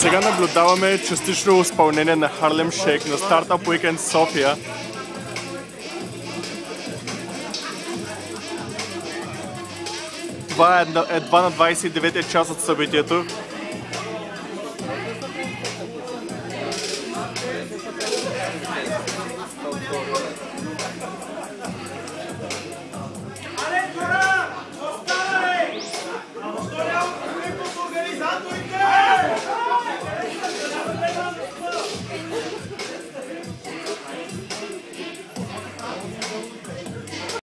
Сега наблюдаваме частично изпълнение на Harlem Shake на Startup Weekend София. Това е едва на 29-я час от събитието.